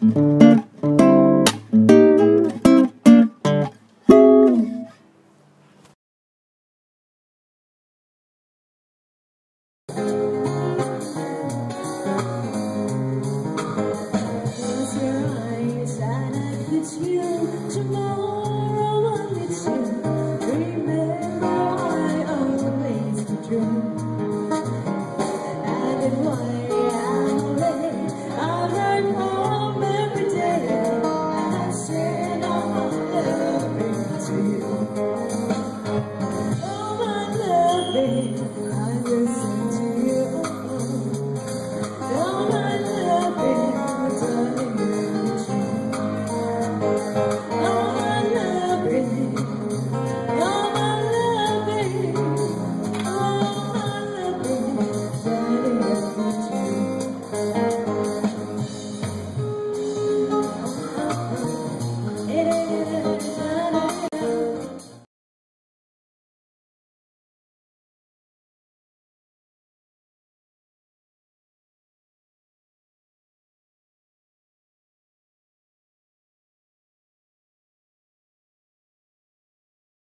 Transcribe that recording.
Close your eyes and I get you to live